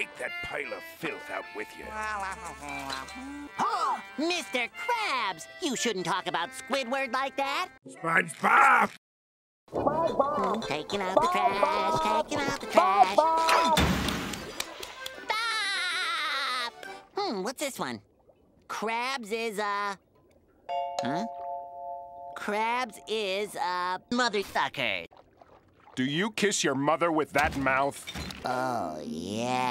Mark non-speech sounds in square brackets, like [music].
take that pile of filth out with you. [laughs] Oh, Mr. Krabs, you shouldn't talk about Squidward like that. SpongeBob! SpongeBob. taking out the trash, taking out the trash. Stop! Hmm, what's this one? Krabs is, a. Huh? Krabs is, a mother sucker. Do you kiss your mother with that mouth? Oh, yeah.